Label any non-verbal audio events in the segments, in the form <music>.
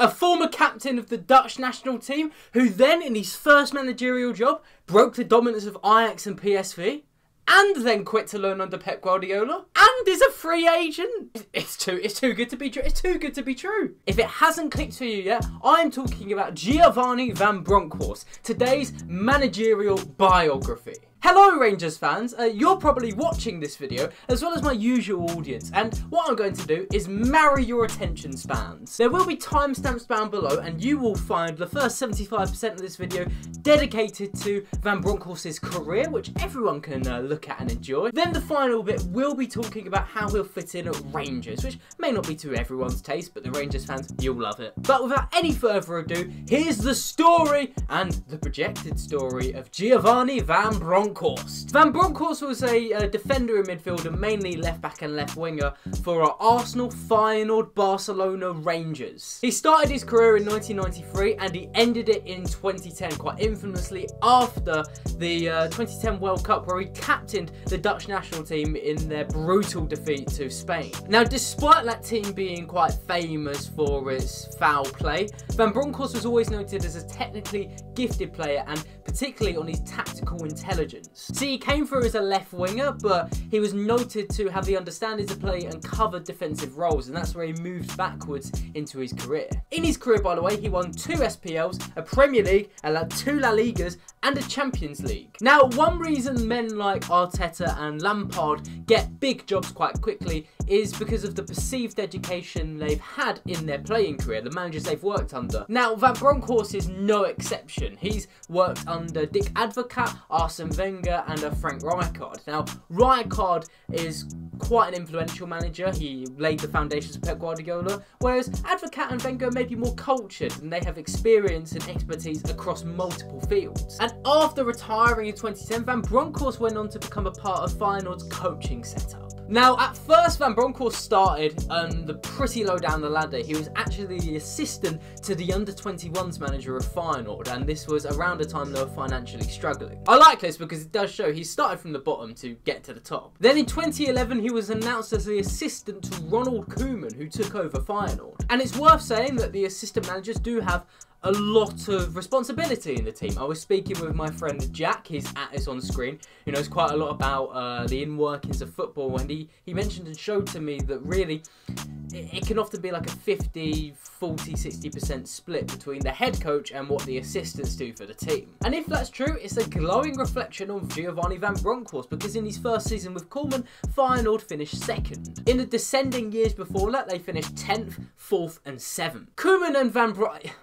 A former captain of the Dutch national team, who then, in his first managerial job, broke the dominance of Ajax and PSV, and then quit to learn under Pep Guardiola, and is a free agent. It's too, it's too good to be true. It's too good to be true. If it hasn't clicked for you yet, I am talking about Giovanni Van Bronckhorst, today's managerial biography. Hello Rangers fans, uh, you're probably watching this video as well as my usual audience and what I'm going to do is marry your attention spans. There will be timestamps down below and you will find the first 75% of this video dedicated to Van Bronckhorst's career which everyone can uh, look at and enjoy. Then the final bit will be talking about how he'll fit in at Rangers which may not be to everyone's taste but the Rangers fans, you'll love it. But without any further ado, here's the story and the projected story of Giovanni Van Bronckhorst Bronckhorst. Van Bronckhorst was a uh, defender and midfielder, mainly left back and left winger for uh, Arsenal, Feyenoord, Barcelona, Rangers. He started his career in 1993 and he ended it in 2010, quite infamously after the uh, 2010 World Cup, where he captained the Dutch national team in their brutal defeat to Spain. Now, despite that team being quite famous for its foul play, Van Bronckhorst was always noted as a technically gifted player and particularly on his tactical intelligence. See, he came through as a left winger, but he was noted to have the understanding to play and cover defensive roles, and that's where he moved backwards into his career. In his career, by the way, he won two SPLs, a Premier League, and two La Ligas, and a Champions League. Now, one reason men like Arteta and Lampard get big jobs quite quickly is because of the perceived education they've had in their playing career, the managers they've worked under. Now, Van Bronckhorst is no exception. He's worked under Dick Advocaat, Arsene Wenger, and Frank Rijkaard. Now, Rijkaard is quite an influential manager. He laid the foundations of Pep Guardiola, whereas Advocaat and Wenger may be more cultured and they have experience and expertise across multiple fields. And after retiring in 2010, Van Bronckhorst went on to become a part of Feyenoord's coaching setup. Now, at first, Van Bronckhorst started um, the pretty low down the ladder. He was actually the assistant to the under-21s manager of Feyenoord, and this was around a time they were financially struggling. I like this because it does show he started from the bottom to get to the top. Then in 2011, he was announced as the assistant to Ronald Koeman, who took over Feyenoord. And it's worth saying that the assistant managers do have a lot of responsibility in the team. I was speaking with my friend Jack, his at is on screen, who knows quite a lot about uh, the in workings of football, and he, he mentioned and showed to me that really it, it can often be like a 50, 40, 60% split between the head coach and what the assistants do for the team. And if that's true, it's a glowing reflection on Giovanni Van Bronckhorst because in his first season with Koeman, Feyenoord finished second. In the descending years before that, they finished 10th, 4th, and 7th. Koeman and Van Bronckhorst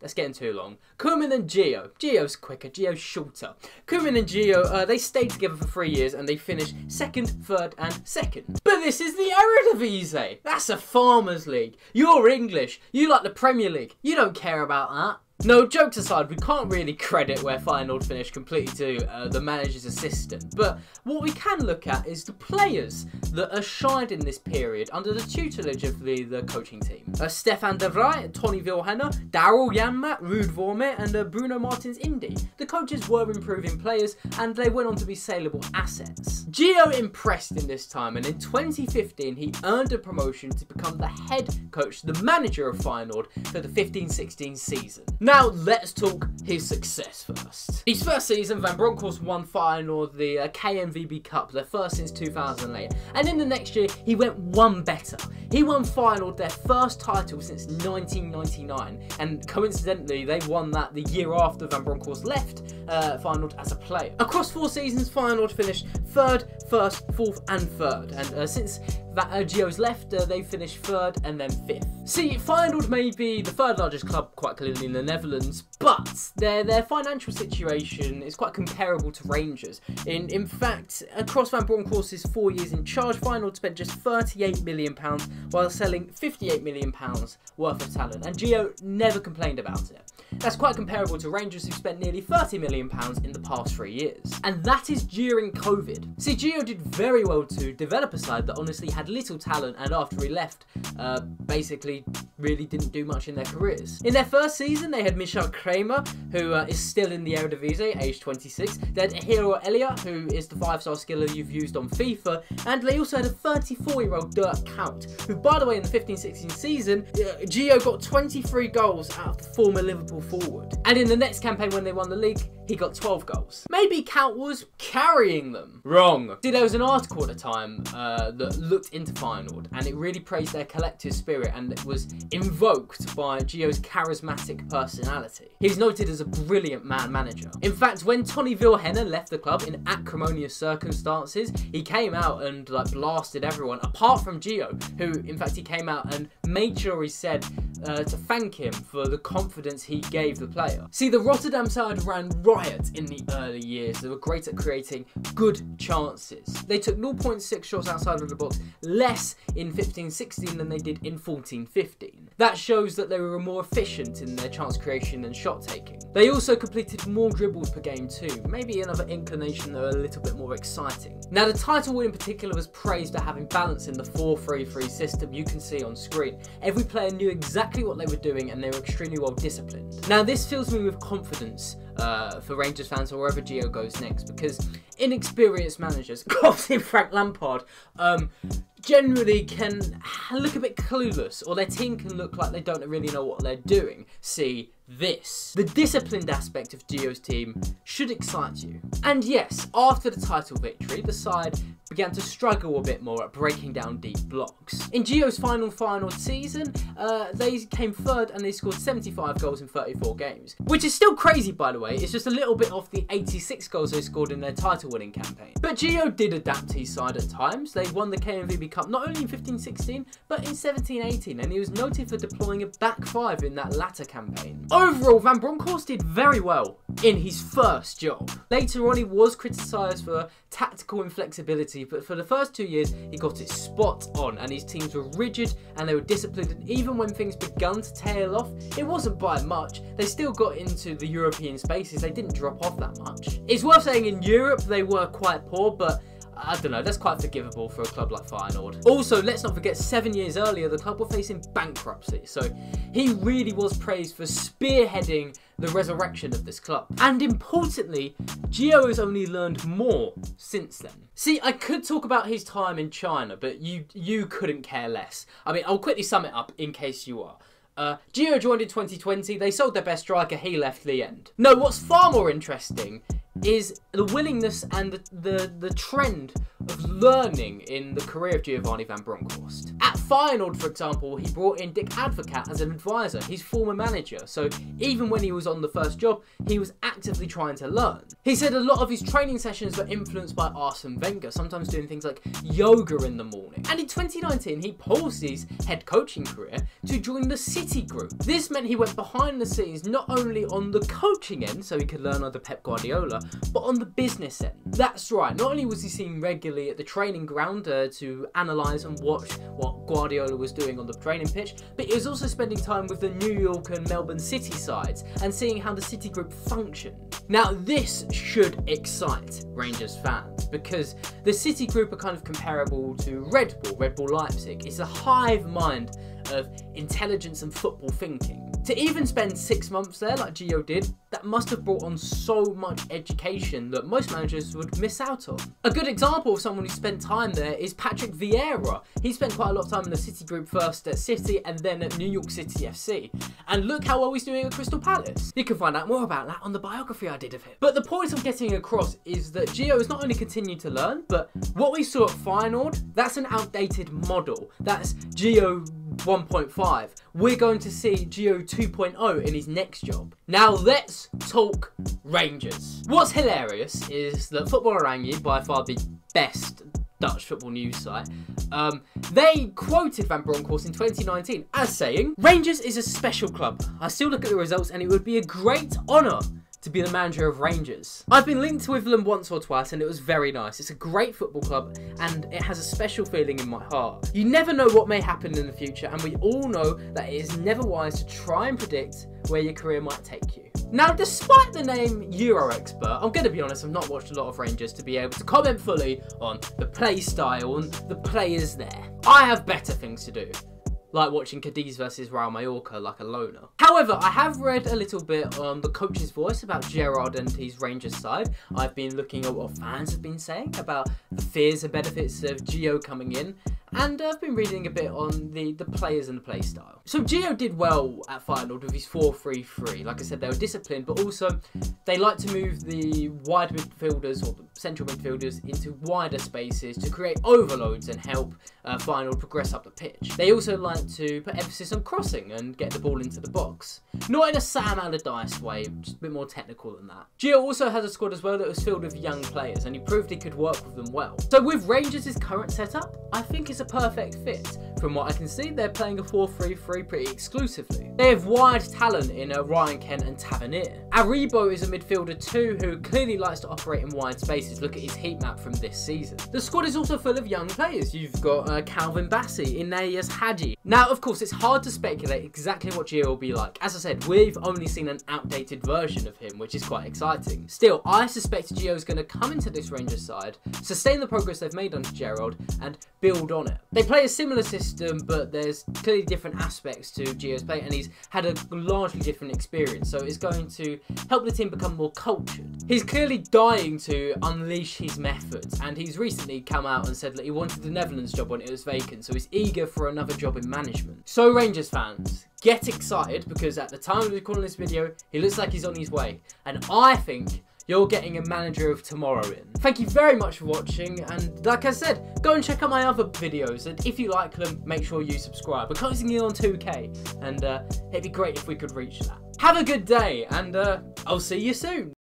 that's getting too long. Koeman and Gio. Gio's quicker, Gio's shorter. Koeman and Gio, uh, they stayed together for three years and they finished second, third, and second. But this is the Eredivisie. That's a farmers league. You're English. You like the Premier League. You don't care about that. No, jokes aside, we can't really credit where Feyenoord finished completely to uh, the manager's assistant, but what we can look at is the players that are shined in this period under the tutelage of the, the coaching team. Uh, Stefan de Vrij, Tonny Vilhena, Daryl Janmaat, Ruud Vormer, and uh, Bruno Martins Indi. The coaches were improving players, and they went on to be saleable assets. Gio impressed in this time, and in 2015 he earned a promotion to become the head coach, the manager of Feyenoord for the 15-16 season. Now let's talk his success first. His first season, Van Bronckhorst won final the uh, KNVB Cup, their first since 2008. And in the next year, he went one better. He won final their first title since 1999. And coincidentally, they won that the year after Van Bronckhorst left uh, Feyenoord as a player. Across four seasons, Feyenoord finished third, first, fourth, and third. And uh, since that uh, Gio's left, uh, they finished third and then fifth. See, Feyenoord may be the third largest club quite clearly in the Netherlands, but their their financial situation is quite comparable to Rangers. In in fact, across Van Bronckhorst's four years in charge, Feyenoord spent just 38 million pounds while selling 58 million pounds worth of talent, and Gio never complained about it. That's quite comparable to Rangers who spent nearly £30 million in the past three years. And that is during COVID. See, Gio did very well to develop a side that honestly had little talent and after he left, uh, basically really didn't do much in their careers. In their first season, they had Michiel Kramer, who uh, is still in the Eredivisie, age 26. They had Eljero Elia, who is the five-star skiller you've used on FIFA, and they also had a 34-year-old Dirk Kuyt, who, by the way, in the 15-16 season, uh, Gio got 23 goals out of the former Liverpool forward. And in the next campaign when they won the league, he got 12 goals. Maybe Kuyt was carrying them. Wrong. See, there was an article at the time uh, that looked into Feyenoord, and it really praised their collective spirit, and it was invoked by Gio's charismatic personality. He's noted as a brilliant man manager. In fact, when Tonny Vilhena left the club in acrimonious circumstances, he came out and like blasted everyone, apart from Gio, who in fact he came out and made sure he said uh, to thank him for the confidence he gave the player. See, the Rotterdam side ran riot in the early years. They were great at creating good chances. They took 0.6 shots outside of the box, less in 15-16 than they did in 14-15. That shows that they were more efficient in their chance creation and shot taking. They also completed more dribbles per game too, maybe another inclination that a little bit more exciting. Now the title win in particular was praised for having balance in the 4-3-3 system you can see on screen. Every player knew exactly what they were doing and they were extremely well disciplined. Now this fills me with confidence uh, for Rangers fans or wherever Gio goes next because inexperienced managers, <laughs> in Frank Lampard, um, generally can look a bit clueless or their team can look like they don't really know what they're doing. See this. The disciplined aspect of Gio's team should excite you. And yes, after the title victory, the side began to struggle a bit more at breaking down deep blocks. In Gio's final final season, uh, they came third and they scored 75 goals in 34 games, which is still crazy by the way, it's just a little bit off the 86 goals they scored in their title winning campaign. But Gio did adapt his side at times, they won the KNVB Cup not only in 15-16, but in 17-18 and he was noted for deploying a back five in that latter campaign. Overall, Van Bronckhorst did very well in his first job. Later on he was criticised for tactical inflexibility, but for the first two years, he got it spot on, and his teams were rigid and they were disciplined. And even when things began to tail off, it wasn't by much. They still got into the European spaces, they didn't drop off that much. It's worth saying in Europe, they were quite poor, but I don't know, that's quite forgivable for a club like Feyenoord. Also, let's not forget, seven years earlier, the club were facing bankruptcy, so he really was praised for spearheading the resurrection of this club. And importantly, Gio has only learned more since then. See, I could talk about his time in China, but you you couldn't care less. I mean, I'll quickly sum it up in case you are. Uh, Gio joined in 2020, they sold their best striker, he left the end. No, what's far more interesting is the willingness and the, the, the trend of learning in the career of Giovanni Van Bronckhorst. Feyenoord, for example, he brought in Dick Advocaat as an advisor, his former manager, so even when he was on the first job, he was actively trying to learn. He said a lot of his training sessions were influenced by Arsene Wenger, sometimes doing things like yoga in the morning. And in 2019, he paused his head coaching career to join the City Group. This meant he went behind the scenes not only on the coaching end, so he could learn under Pep Guardiola, but on the business end. That's right, not only was he seen regularly at the training ground uh, to analyse and watch what Guardiola was doing on the training pitch, but he was also spending time with the New York and Melbourne City sides and seeing how the City Group functioned. Now, this should excite Rangers fans because the City Group are kind of comparable to Red Bull, Red Bull Leipzig. It's a hive mind of intelligence and football thinking. To even spend six months there, like Gio did, that must have brought on so much education that most managers would miss out on. A good example of someone who spent time there is Patrick Vieira. He spent quite a lot of time in the City Group first at City and then at New York City FC. And look how well he's doing at Crystal Palace. You can find out more about that on the biography I did of him. But the point I'm getting across is that Gio has not only continued to learn, but what we saw at Feyenoord, that's an outdated model. That's Gio 1.5. We're going to see Gio 2.0 in his next job. Now let's talk Rangers. What's hilarious is that Football Oranje, by far the best Dutch football news site, um, they quoted Van Bronckhorst in 2019 as saying, Rangers is a special club. I still look at the results and it would be a great honour to be the manager of Rangers. I've been linked with them once or twice and it was very nice. It's a great football club and it has a special feeling in my heart. You never know what may happen in the future and we all know that it is never wise to try and predict where your career might take you. Now, despite the name Euro expert, I'm going to be honest, I've not watched a lot of Rangers to be able to comment fully on the play style and the players there. I have better things to do like watching Cadiz versus Real Mallorca like a loner. However, I have read a little bit on the coach's voice about Gerrard and his Rangers side. I've been looking at what fans have been saying about the fears and benefits of Gio coming in, and I've been reading a bit on the, the players and the play style. So Gio did well at Feyenoord with his 4-3-3. Like I said, they were disciplined, but also they like to move the wide midfielders or the central midfielders into wider spaces to create overloads and help uh, Feyenoord progress up the pitch. They also like to put emphasis on crossing and get the ball into the box. Not in a Sam Allardyce way, just a bit more technical than that. Gio also has a squad as well that was filled with young players, and he proved he could work with them well. So with Rangers' current setup, I think it's a perfect fit. From what I can see, they're playing a 4-3-3 pretty exclusively. They have wide talent in uh, Ryan Kent and Tavernier. Aribo is a midfielder too who clearly likes to operate in wide spaces. Look at his heat map from this season. The squad is also full of young players. You've got uh, Calvin Bassey, Ianis Hagi. Now, of course, it's hard to speculate exactly what Gio will be like. As I said, we've only seen an outdated version of him, which is quite exciting. Still, I suspect Gio is going to come into this Rangers side, sustain the progress they've made under Gerrard, and build on it. They play a similar system, but there's clearly different aspects to Gio's play, and he's had a largely different experience, so it's going to help the team become more cultured. He's clearly dying to unleash his methods, and he's recently come out and said that he wanted the Netherlands job when it was vacant, so he's eager for another job in management. So Rangers fans, get excited because at the time of recording this video, he looks like he's on his way, and I think you're getting a manager of tomorrow in. Thank you very much for watching, and like I said, go and check out my other videos, and if you like them, make sure you subscribe. We're closing in on 2k, and uh, it'd be great if we could reach that. Have a good day, and uh, I'll see you soon.